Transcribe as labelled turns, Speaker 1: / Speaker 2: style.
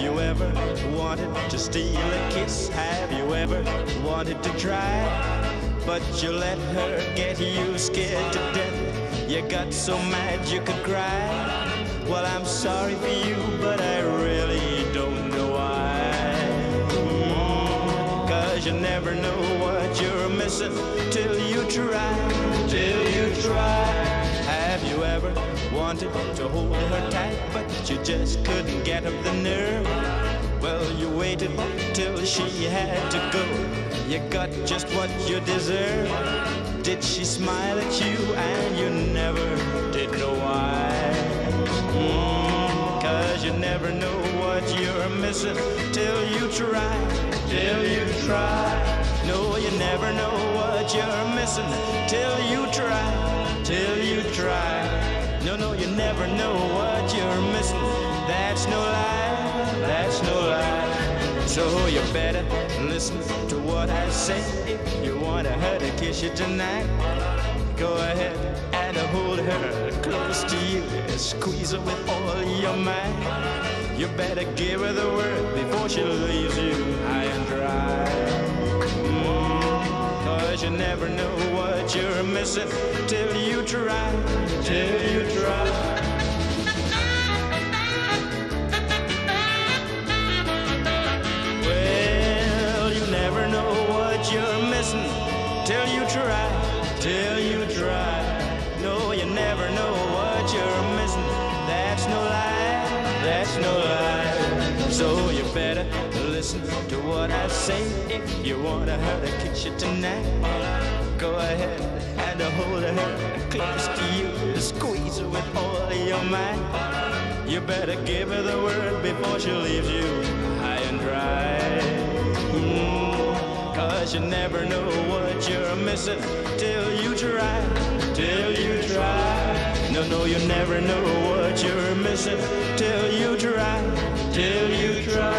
Speaker 1: you ever wanted to steal a kiss? Have you ever wanted to try? But you let her get you scared to death. You got so mad you could cry. Well, I'm sorry for you, but I really don't know why. Mm, Cause you never know what you're missing till you try. Till you try. Have you ever wanted to hold her tight, but you just couldn't get up the nerve? Well, you waited till she had to go. You got just what you deserve. Did she smile at you and you never did know why? Mm, Cause you never know what you're missing till you try. Till you try. No, you never know what you're missing till you try. Till you never know what you're missing. That's no lie. That's no lie. So you better listen to what I say. If you want her to kiss you tonight, go ahead and hold her close to you. Squeeze her with all your might. You better give her the word before she leaves you high and dry. Mm, Cause you never know what you're missing till you try. Till you try, till you try. No, you never know what you're missing. That's no lie, that's no lie. So you better listen to what I say. If you wanna her to kiss you tonight, go ahead and hold her close to you. Squeeze her with all your might. You better give her the word before she leaves you high and dry. Mm, Cause you never know what till you try, till you try. No, no, you never know what you're missing till you try, till you try.